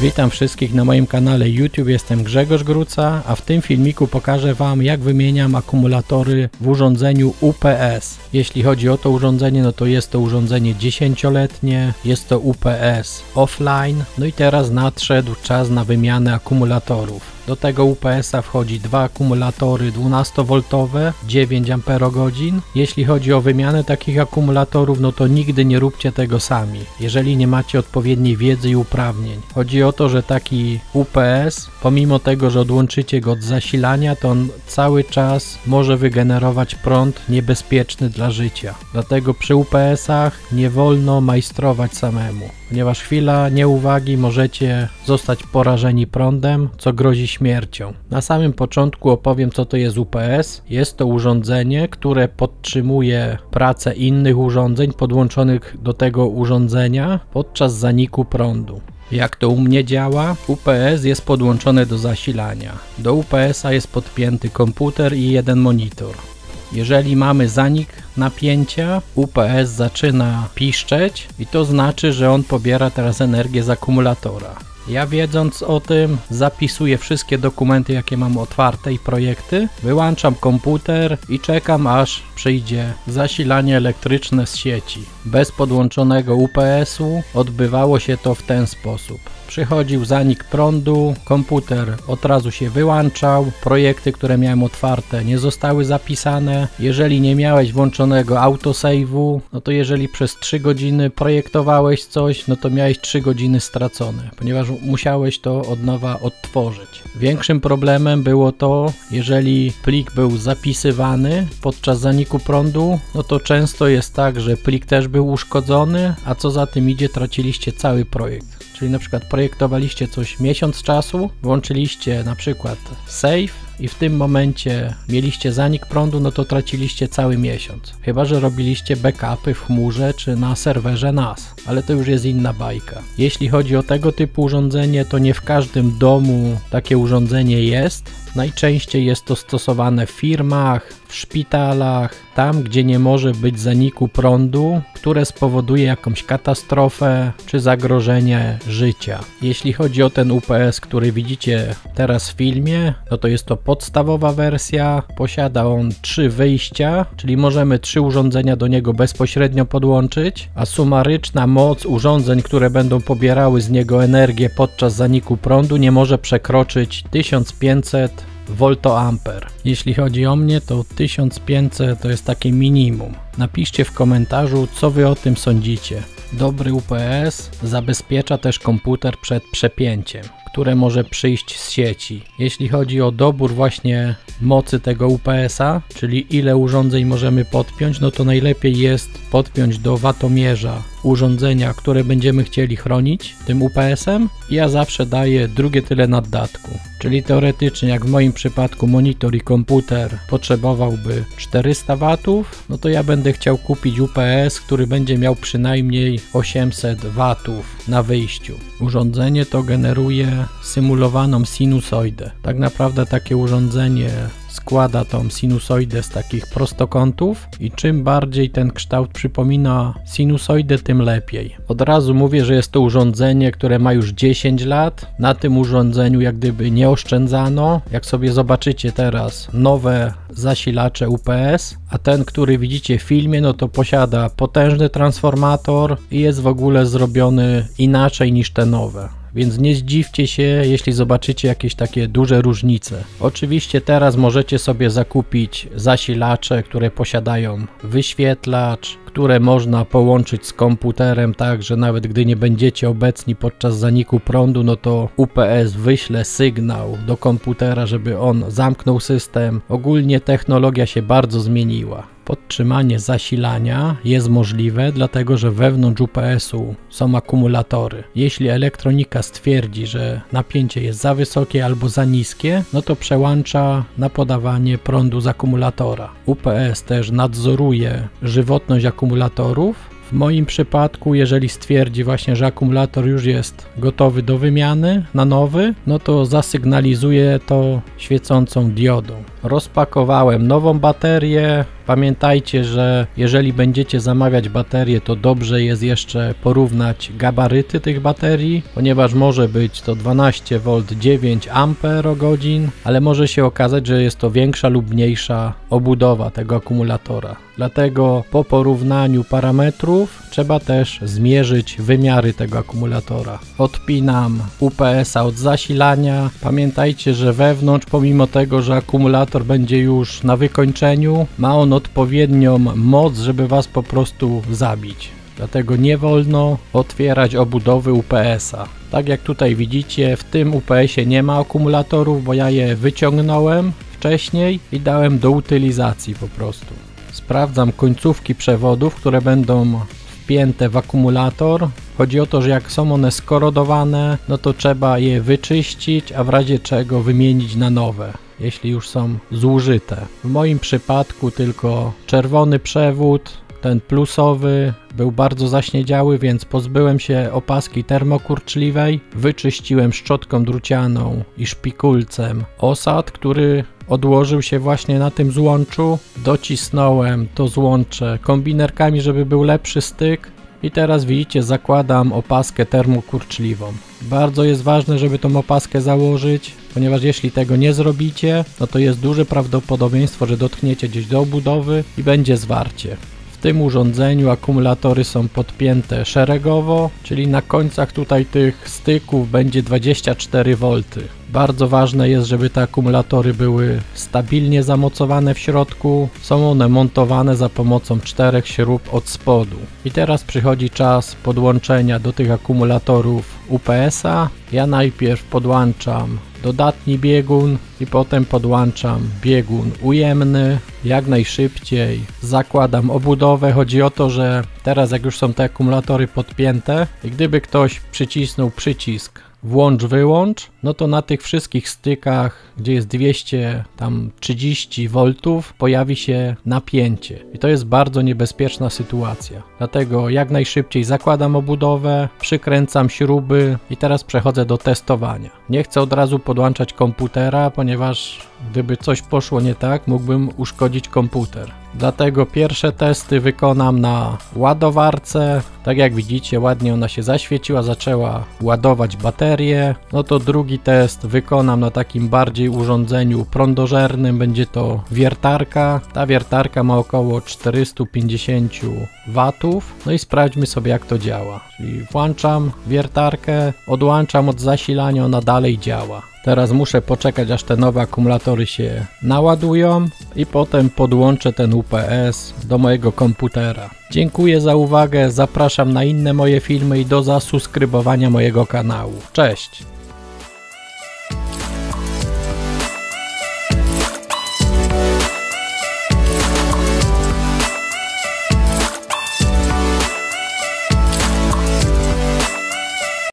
Witam wszystkich na moim kanale YouTube, jestem Grzegorz Gruca, a w tym filmiku pokażę Wam jak wymieniam akumulatory w urządzeniu UPS. Jeśli chodzi o to urządzenie, no to jest to urządzenie 10-letnie, jest to UPS offline, no i teraz nadszedł czas na wymianę akumulatorów. Do tego UPS-a wchodzi dwa akumulatory 12V 9 Ah. Jeśli chodzi o wymianę takich akumulatorów, no to nigdy nie róbcie tego sami, jeżeli nie macie odpowiedniej wiedzy i uprawnień. Chodzi o to, że taki UPS, pomimo tego, że odłączycie go od zasilania, to on cały czas może wygenerować prąd niebezpieczny dla życia. Dlatego przy UPS-ach nie wolno majstrować samemu, ponieważ chwila nieuwagi możecie zostać porażeni prądem, co grozi śmiercią. Na samym początku opowiem co to jest UPS. Jest to urządzenie, które podtrzymuje pracę innych urządzeń podłączonych do tego urządzenia podczas zaniku prądu. Jak to u mnie działa? UPS jest podłączone do zasilania. Do UPS-a jest podpięty komputer i jeden monitor. Jeżeli mamy zanik napięcia, UPS zaczyna piszczeć i to znaczy, że on pobiera teraz energię z akumulatora. Ja wiedząc o tym, zapisuję wszystkie dokumenty, jakie mam otwarte i projekty, wyłączam komputer i czekam aż przyjdzie zasilanie elektryczne z sieci. Bez podłączonego UPS-u odbywało się to w ten sposób przychodził zanik prądu, komputer od razu się wyłączał, projekty, które miałem otwarte nie zostały zapisane. Jeżeli nie miałeś włączonego autosave'u, no to jeżeli przez 3 godziny projektowałeś coś, no to miałeś 3 godziny stracone, ponieważ musiałeś to od nowa odtworzyć. Większym problemem było to, jeżeli plik był zapisywany podczas zaniku prądu, no to często jest tak, że plik też był uszkodzony, a co za tym idzie, traciliście cały projekt. Czyli na przykład projektowaliście coś miesiąc czasu, włączyliście na przykład save, i w tym momencie mieliście zanik prądu, no to traciliście cały miesiąc. Chyba, że robiliście backupy w chmurze czy na serwerze NAS, ale to już jest inna bajka. Jeśli chodzi o tego typu urządzenie, to nie w każdym domu takie urządzenie jest. Najczęściej jest to stosowane w firmach, w szpitalach, tam gdzie nie może być zaniku prądu, które spowoduje jakąś katastrofę czy zagrożenie życia. Jeśli chodzi o ten UPS, który widzicie teraz w filmie, no to jest to podstawowa wersja. Posiada on trzy wyjścia, czyli możemy trzy urządzenia do niego bezpośrednio podłączyć, a sumaryczna moc urządzeń, które będą pobierały z niego energię podczas zaniku prądu nie może przekroczyć 1500 voltoamper. Jeśli chodzi o mnie, to 1500 to jest takie minimum. Napiszcie w komentarzu, co wy o tym sądzicie. Dobry UPS zabezpiecza też komputer przed przepięciem które może przyjść z sieci. Jeśli chodzi o dobór właśnie mocy tego UPS-a, czyli ile urządzeń możemy podpiąć, no to najlepiej jest podpiąć do watomierza urządzenia, które będziemy chcieli chronić tym UPS-em. Ja zawsze daję drugie tyle naddatku. Czyli teoretycznie, jak w moim przypadku monitor i komputer potrzebowałby 400 W, no to ja będę chciał kupić UPS, który będzie miał przynajmniej 800 W na wyjściu. Urządzenie to generuje symulowaną sinusoidę. Tak naprawdę takie urządzenie składa tą sinusoidę z takich prostokątów i czym bardziej ten kształt przypomina sinusoidę, tym lepiej. Od razu mówię, że jest to urządzenie, które ma już 10 lat. Na tym urządzeniu jak gdyby nie oszczędzano. Jak sobie zobaczycie teraz nowe zasilacze UPS, a ten, który widzicie w filmie, no to posiada potężny transformator i jest w ogóle zrobiony inaczej niż te nowe więc nie zdziwcie się, jeśli zobaczycie jakieś takie duże różnice. Oczywiście teraz możecie sobie zakupić zasilacze, które posiadają wyświetlacz, które można połączyć z komputerem tak, że nawet gdy nie będziecie obecni podczas zaniku prądu, no to UPS wyśle sygnał do komputera, żeby on zamknął system. Ogólnie technologia się bardzo zmieniła podtrzymanie zasilania jest możliwe, dlatego że wewnątrz UPS-u są akumulatory. Jeśli elektronika stwierdzi, że napięcie jest za wysokie albo za niskie, no to przełącza na podawanie prądu z akumulatora. UPS też nadzoruje żywotność akumulatorów w moim przypadku, jeżeli stwierdzi właśnie, że akumulator już jest gotowy do wymiany na nowy, no to zasygnalizuje to świecącą diodą. Rozpakowałem nową baterię, Pamiętajcie, że jeżeli będziecie zamawiać baterie, to dobrze jest jeszcze porównać gabaryty tych baterii, ponieważ może być to 12V 9 Ah, ale może się okazać, że jest to większa lub mniejsza obudowa tego akumulatora. Dlatego po porównaniu parametrów trzeba też zmierzyć wymiary tego akumulatora. Odpinam UPS-a od zasilania. Pamiętajcie, że wewnątrz, pomimo tego, że akumulator będzie już na wykończeniu, ma on odpowiednią moc, żeby Was po prostu zabić. Dlatego nie wolno otwierać obudowy UPS-a. Tak jak tutaj widzicie, w tym UPS-ie nie ma akumulatorów, bo ja je wyciągnąłem wcześniej i dałem do utylizacji po prostu. Sprawdzam końcówki przewodów, które będą wpięte w akumulator. Chodzi o to, że jak są one skorodowane, no to trzeba je wyczyścić, a w razie czego wymienić na nowe, jeśli już są zużyte. W moim przypadku tylko czerwony przewód, ten plusowy był bardzo zaśniedziały, więc pozbyłem się opaski termokurczliwej, wyczyściłem szczotką drucianą i szpikulcem osad, który odłożył się właśnie na tym złączu. Docisnąłem to złącze kombinerkami, żeby był lepszy styk. I teraz widzicie, zakładam opaskę termokurczliwą. Bardzo jest ważne, żeby tą opaskę założyć, ponieważ jeśli tego nie zrobicie, no to jest duże prawdopodobieństwo, że dotkniecie gdzieś do obudowy i będzie zwarcie. Tym urządzeniu akumulatory są podpięte szeregowo, czyli na końcach tutaj tych styków będzie 24V. Bardzo ważne jest, żeby te akumulatory były stabilnie zamocowane w środku. Są one montowane za pomocą czterech śrub od spodu. I teraz przychodzi czas podłączenia do tych akumulatorów UPS-a. Ja najpierw podłączam dodatni biegun i potem podłączam biegun ujemny. Jak najszybciej zakładam obudowę. Chodzi o to, że teraz jak już są te akumulatory podpięte i gdyby ktoś przycisnął przycisk włącz wyłącz, no to na tych wszystkich stykach, gdzie jest 200 tam 30 V pojawi się napięcie i to jest bardzo niebezpieczna sytuacja. Dlatego jak najszybciej zakładam obudowę, przykręcam śruby i teraz przechodzę do testowania. Nie chcę od razu podłączać komputera, ponieważ gdyby coś poszło nie tak, mógłbym uszkodzić komputer. Dlatego pierwsze testy wykonam na ładowarce. Tak jak widzicie, ładnie ona się zaświeciła, zaczęła ładować baterię. No to drugi test wykonam na takim bardziej urządzeniu prądożernym. Będzie to wiertarka. Ta wiertarka ma około 450 watów. No i sprawdźmy sobie jak to działa. Czyli włączam wiertarkę, odłączam od zasilania, ona dalej działa. Teraz muszę poczekać aż te nowe akumulatory się naładują i potem podłączę ten UPS do mojego komputera. Dziękuję za uwagę, zapraszam na inne moje filmy i do zasubskrybowania mojego kanału. Cześć!